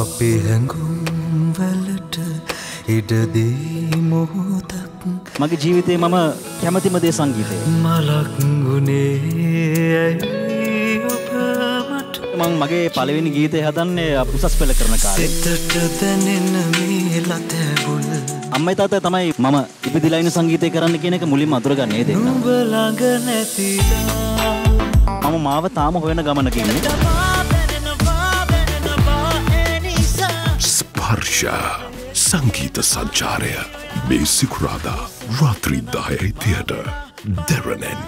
අපි හැඟුම් වලට ඉඩදී මොහොතක් මගේ ජීවිතේ මම කැමතිම දේ සංගීතය. මලක් ගුණේ මං මගේ පළවෙනි ගීතය හදන්නේ උසස් පෙළ කරන කාලේ. සිතට දැනෙන මේ ලතැබුල් අම්මයි තාත්තයි තමයි මම ඉපදිලා ඉන්න සංගීතය කරන්න කියන එක මුලින්ම අඳුරගන්නේ දෙන්න. නුඹ ළඟ නැතිලා මම මාව තාම හොයන ගමනක ඉන්නේ. ස්පර්ශ සංගීත සංචාරය මේ සිකුරාදා රාත්‍රී දායයි තියට දැරණැන්